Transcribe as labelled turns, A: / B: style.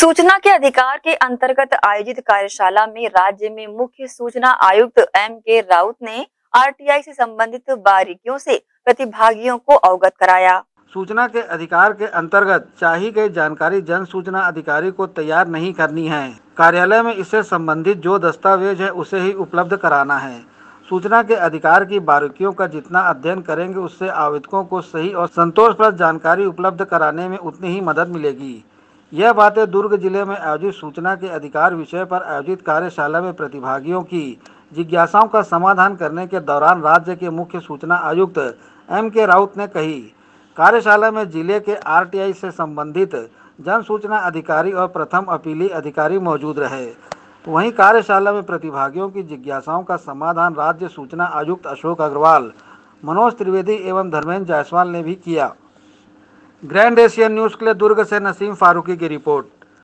A: सूचना के अधिकार के अंतर्गत आयोजित कार्यशाला में राज्य में मुख्य सूचना आयुक्त एम के राउत ने आरटीआई से संबंधित बारीकियों से प्रतिभागियों को अवगत कराया।
B: सूचना के अधिकार के अंतर्गत चाहिए गई जानकारी जन सूचना अधिकारी को तैयार नहीं करनी है। कार्यालय में इससे संबंधित जो दस्तावेज़ है, उसे ही उपलब्ध कराना है। सूचना के अधिकार की बारीकियों का जितना अध्ययन करेंगे, उससे आवेदकों को सही और संतोषप्रद जानकारी उपलब्ध कराने में उतनी ही मदद मिलेगी। यह बातें दुर्ग ज़िले में आयोजित सूचना के अधिकार विषय पर आयोजित कार्यशाला में प्रतिभागियों की जिज्ञासाओं का समाधान करने के दौरान राज्य के मुख्य सूचना आयुक्त एम के राउत ने कही। कार्यशाला में ज़िले के आरटीआई से संबंधित जन सूचना अधिकारी और प्रथम अपीली अधिकारी मौजूद रहे। वहीं कार्यशाला में प्रतिभागियों की जिज्ञासाओं का समाधान राज्य सूचना आयुक्त अशोक अग्रवाल, मनोज त्रिवेदी एवं धर्मेंद्र जायसवाल ने भी किया। ग्रैंड एशियन न्यूज़ के लिए दुर्ग से नसीम फारूकी की रिपोर्ट।